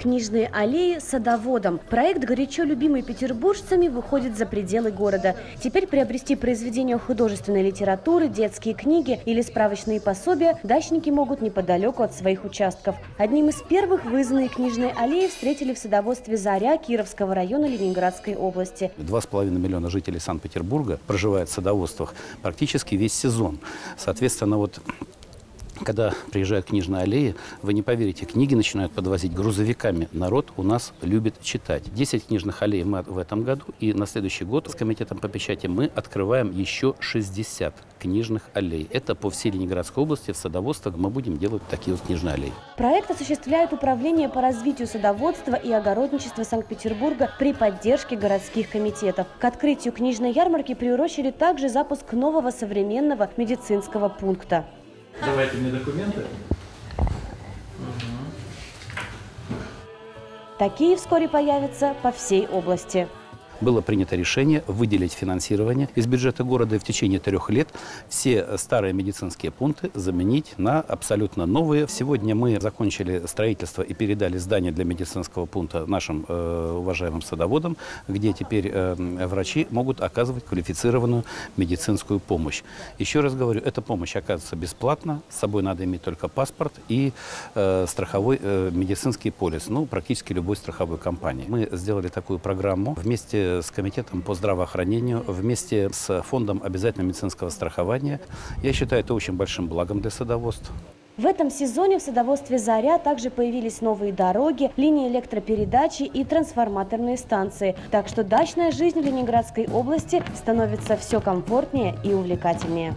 Книжные аллеи садоводом. Проект, горячо любимый петербуржцами, выходит за пределы города. Теперь приобрести произведения художественной литературы, детские книги или справочные пособия дачники могут неподалеку от своих участков. Одним из первых выездные книжные аллеи встретили в садоводстве «Заря» Кировского района Ленинградской области. Два с половиной миллиона жителей Санкт-Петербурга проживают в садоводствах практически весь сезон. Соответственно, вот когда приезжают книжные аллеи, вы не поверите, книги начинают подвозить грузовиками. Народ у нас любит читать. 10 книжных аллей мы в этом году, и на следующий год с комитетом по печати мы открываем еще 60 книжных аллей. Это по всей Ленинградской области в садоводствах мы будем делать такие вот книжные аллеи. Проект осуществляет Управление по развитию садоводства и огородничества Санкт-Петербурга при поддержке городских комитетов. К открытию книжной ярмарки приурочили также запуск нового современного медицинского пункта. Давайте мне документы. Такие вскоре появятся по всей области было принято решение выделить финансирование из бюджета города и в течение трех лет все старые медицинские пункты заменить на абсолютно новые. Сегодня мы закончили строительство и передали здание для медицинского пункта нашим э, уважаемым садоводам, где теперь э, врачи могут оказывать квалифицированную медицинскую помощь. Еще раз говорю, эта помощь оказывается бесплатно, с собой надо иметь только паспорт и э, страховой э, медицинский полис, ну, практически любой страховой компании. Мы сделали такую программу с Комитетом по здравоохранению, вместе с Фондом обязательного медицинского страхования. Я считаю это очень большим благом для садоводства. В этом сезоне в садоводстве «Заря» также появились новые дороги, линии электропередачи и трансформаторные станции. Так что дачная жизнь в Ленинградской области становится все комфортнее и увлекательнее.